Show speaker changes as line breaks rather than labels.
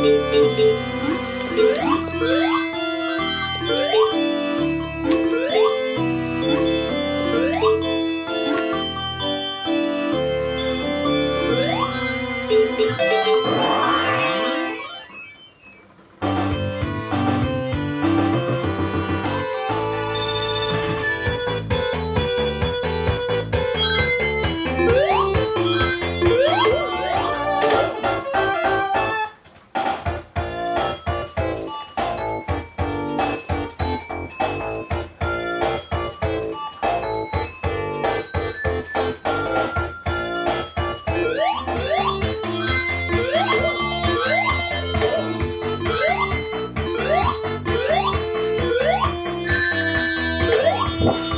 Thank you.
了。